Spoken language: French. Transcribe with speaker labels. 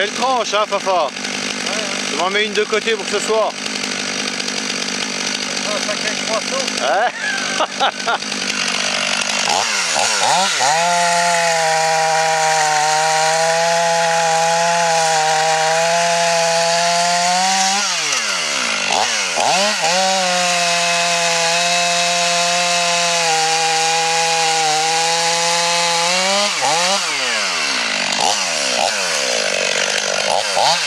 Speaker 1: Elle tranche, hein, Fafa Je m'en mets une de côté pour ce soir.